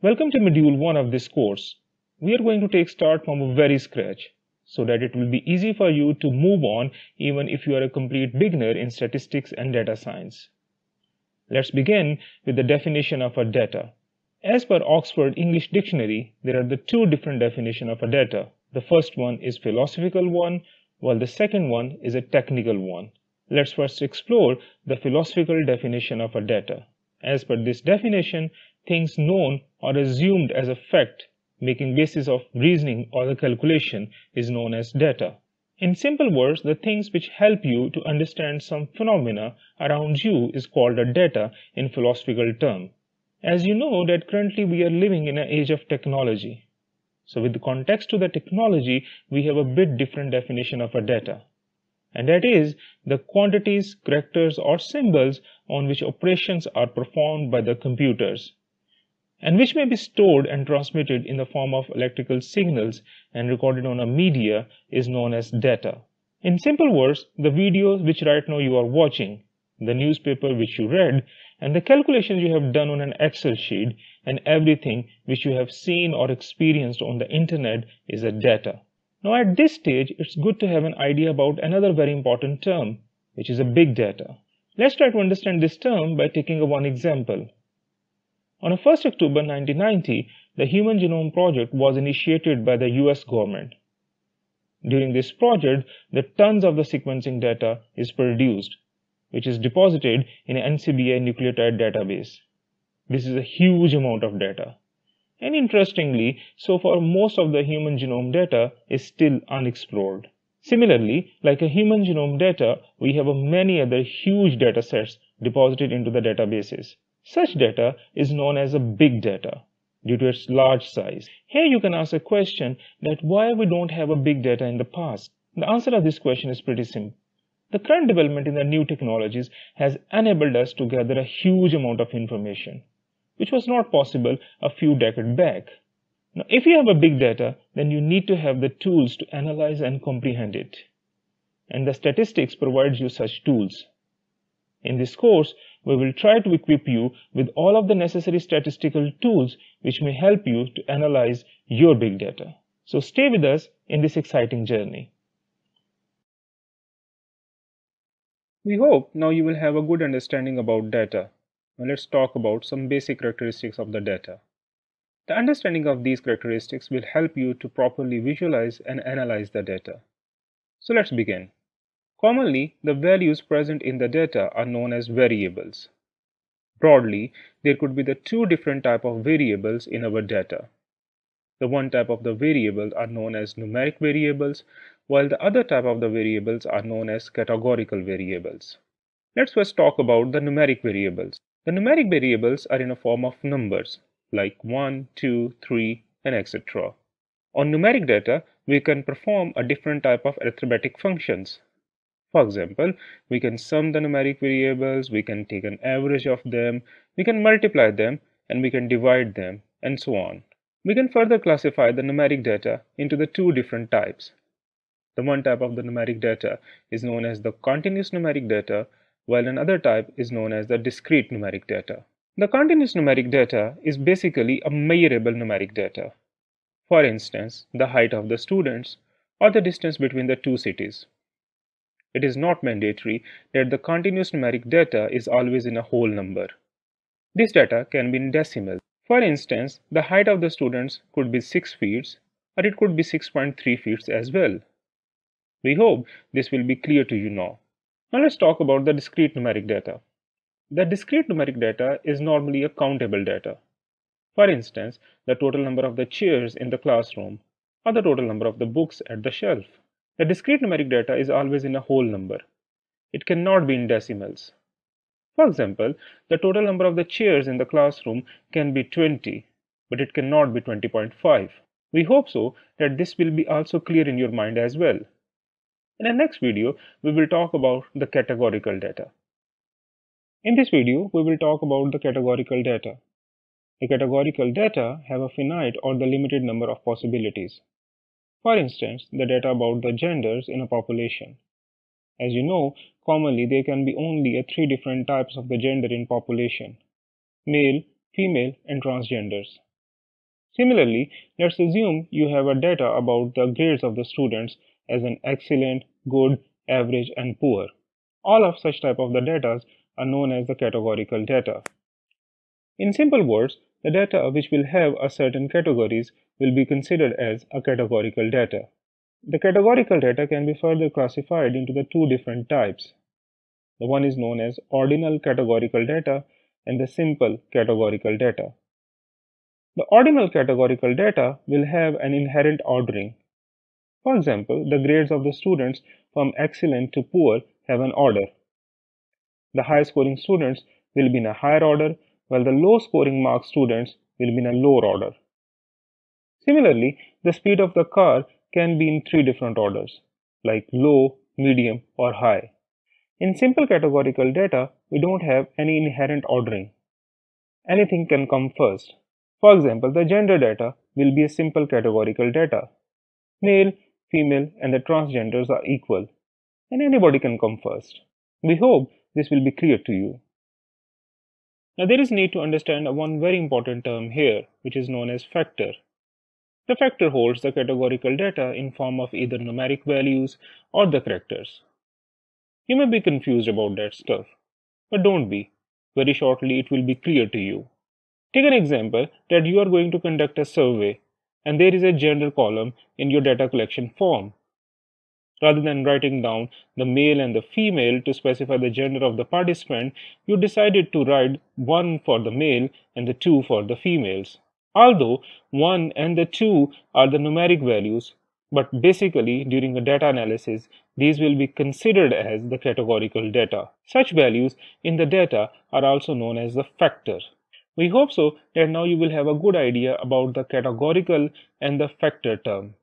Welcome to module 1 of this course. We are going to take start from a very scratch so that it will be easy for you to move on even if you are a complete beginner in statistics and data science. Let's begin with the definition of a data. As per Oxford English Dictionary, there are the two different definitions of a data. The first one is philosophical one, while the second one is a technical one. Let's first explore the philosophical definition of a data. As per this definition, things known or assumed as a fact making basis of reasoning or the calculation is known as data. In simple words, the things which help you to understand some phenomena around you is called a data in philosophical term. As you know that currently we are living in an age of technology. So with the context to the technology, we have a bit different definition of a data. And that is the quantities, characters or symbols on which operations are performed by the computers and which may be stored and transmitted in the form of electrical signals and recorded on a media is known as data. In simple words, the videos which right now you are watching, the newspaper which you read, and the calculations you have done on an Excel sheet, and everything which you have seen or experienced on the internet is a data. Now at this stage, it's good to have an idea about another very important term, which is a big data. Let's try to understand this term by taking a one example. On 1 October 1990, the Human Genome Project was initiated by the US government. During this project, the tons of the sequencing data is produced, which is deposited in NCBI nucleotide database. This is a huge amount of data. And interestingly, so far most of the human genome data is still unexplored. Similarly, like a human genome data, we have many other huge data sets deposited into the databases. Such data is known as a big data due to its large size. Here you can ask a question that why we don't have a big data in the past. The answer of this question is pretty simple. The current development in the new technologies has enabled us to gather a huge amount of information, which was not possible a few decades back. Now, if you have a big data, then you need to have the tools to analyze and comprehend it. And the statistics provides you such tools. In this course, we will try to equip you with all of the necessary statistical tools which may help you to analyze your big data. So stay with us in this exciting journey. We hope now you will have a good understanding about data. Now let's talk about some basic characteristics of the data. The understanding of these characteristics will help you to properly visualize and analyze the data. So let's begin. Commonly, the values present in the data are known as variables. Broadly, there could be the two different type of variables in our data. The one type of the variables are known as numeric variables, while the other type of the variables are known as categorical variables. Let's first talk about the numeric variables. The numeric variables are in a form of numbers like 1, 2, 3, and etc. On numeric data, we can perform a different type of arithmetic functions for example, we can sum the numeric variables, we can take an average of them, we can multiply them, and we can divide them, and so on. We can further classify the numeric data into the two different types. The one type of the numeric data is known as the continuous numeric data, while another type is known as the discrete numeric data. The continuous numeric data is basically a measurable numeric data. For instance, the height of the students or the distance between the two cities. It is not mandatory that the continuous numeric data is always in a whole number. This data can be in decimals. For instance, the height of the students could be 6 feet or it could be 6.3 feet as well. We hope this will be clear to you now. Now let's talk about the discrete numeric data. The discrete numeric data is normally a countable data. For instance, the total number of the chairs in the classroom or the total number of the books at the shelf. The discrete numeric data is always in a whole number. It cannot be in decimals. For example, the total number of the chairs in the classroom can be 20, but it cannot be 20.5. We hope so that this will be also clear in your mind as well. In the next video, we will talk about the categorical data. In this video, we will talk about the categorical data. The categorical data have a finite or the limited number of possibilities. For instance, the data about the genders in a population. As you know, commonly there can be only three different types of the gender in population, male, female, and transgenders. Similarly, let's assume you have a data about the grades of the students as an excellent, good, average, and poor. All of such type of the data are known as the categorical data. In simple words, the data which will have a certain categories will be considered as a categorical data. The categorical data can be further classified into the two different types. The one is known as ordinal categorical data and the simple categorical data. The ordinal categorical data will have an inherent ordering. For example, the grades of the students from excellent to poor have an order. The high scoring students will be in a higher order while the low scoring mark students will be in a lower order. Similarly, the speed of the car can be in three different orders like low, medium or high. In simple categorical data, we don't have any inherent ordering. Anything can come first. For example, the gender data will be a simple categorical data. Male, female, and the transgenders are equal, and anybody can come first. We hope this will be clear to you. Now there is need to understand one very important term here, which is known as factor. The factor holds the categorical data in form of either numeric values or the characters. You may be confused about that stuff, but don't be. Very shortly it will be clear to you. Take an example that you are going to conduct a survey and there is a gender column in your data collection form. Rather than writing down the male and the female to specify the gender of the participant, you decided to write 1 for the male and the 2 for the females. Although 1 and the 2 are the numeric values, but basically during a data analysis, these will be considered as the categorical data. Such values in the data are also known as the factor. We hope so that now you will have a good idea about the categorical and the factor term.